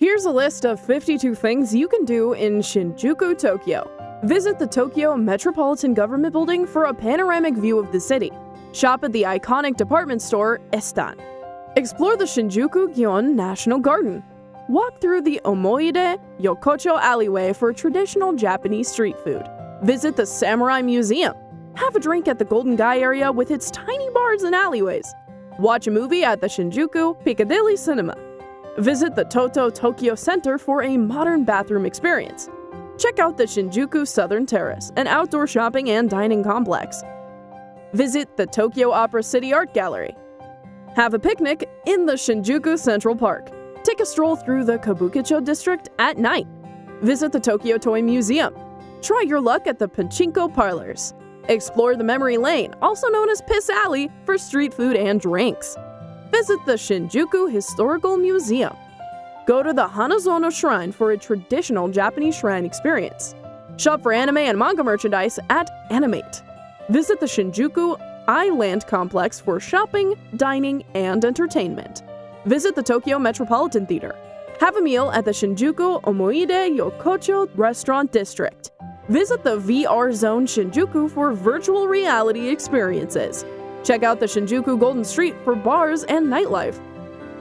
Here's a list of 52 things you can do in Shinjuku, Tokyo. Visit the Tokyo Metropolitan Government Building for a panoramic view of the city. Shop at the iconic department store Isetan. Explore the Shinjuku Gyoen National Garden. Walk through the Omoide Yokocho alleyway for traditional Japanese street food. Visit the Samurai Museum. Have a drink at the Golden Gai area with its tiny bars and alleyways. Watch a movie at the Shinjuku Piccadilly Cinema. Visit the Toto Tokyo Center for a modern bathroom experience. Check out the Shinjuku Southern Terrace, an outdoor shopping and dining complex. Visit the Tokyo Opera City Art Gallery. Have a picnic in the Shinjuku Central Park. Take a stroll through the Kabukicho district at night. Visit the Tokyo Toy Museum. Try your luck at the Pachinko Parlors. Explore the Memory Lane, also known as Piss Alley, for street food and drinks. Visit the Shinjuku Historical Museum. Go to the Hanazono Shrine for a traditional Japanese shrine experience. Shop for anime and manga merchandise at Animate. Visit the Shinjuku Island Complex for shopping, dining, and entertainment. Visit the Tokyo Metropolitan Theater. Have a meal at the Shinjuku Omoide Yokocho Restaurant District. Visit the VR Zone Shinjuku for virtual reality experiences. Check out the Shinjuku Golden Street for bars and nightlife.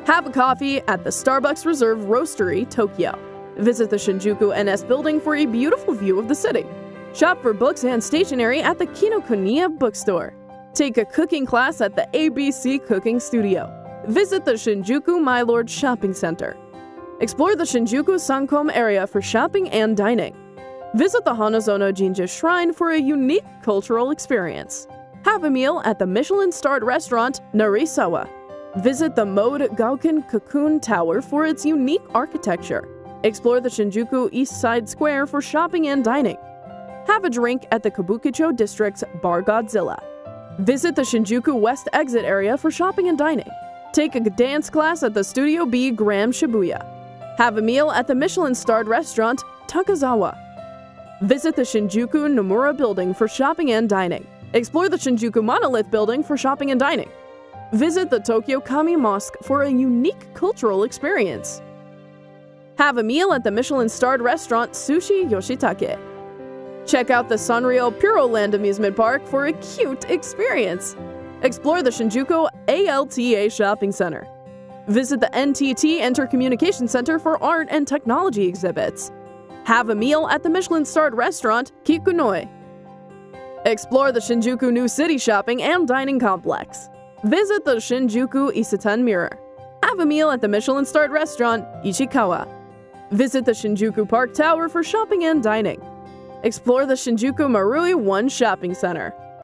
Have a coffee at the Starbucks Reserve Roastery, Tokyo. Visit the Shinjuku NS building for a beautiful view of the city. Shop for books and stationery at the Kinokuniya bookstore. Take a cooking class at the ABC Cooking Studio. Visit the Shinjuku Mylord Shopping Center. Explore the Shinjuku Sanchome area for shopping and dining. Visit the Hanazono Jinja Shrine for a unique cultural experience. Have a meal at the Michelin starred restaurant Narisawa. Visit the Mode Gakuen Cocoon Tower for its unique architecture. Explore the Shinjuku East Side Square for shopping and dining. Have a drink at the Kabukicho District's Bar Godzilla. Visit the Shinjuku West exit area for shopping and dining. Take a dance class at the Studio B Graham Shibuya. Have a meal at the Michelin starred restaurant Takazawa. Visit the Shinjuku Nomura building for shopping and dining. Explore the Shinjuku Monolith building for shopping and dining. Visit the Tokyo Camii Mosque for a unique cultural experience. Have a meal at the Michelin starred restaurant Sushi Yoshitake. Check out the Sanrio Puroland amusement park for a cute experience. Explore the Shinjuku ALTA shopping center. Visit the NTT Intercommunication Center for art and technology exhibits. Have a meal at the Michelin starred restaurant Kikunoi. Explore the Shinjuku New City shopping and dining complex. Visit the Shinjuku Isetan Mirror. Have a meal at the Michelin starred restaurant Ichikawa. Visit the Shinjuku Park Tower for shopping and dining. Explore the Shinjuku Marui 1 shopping center.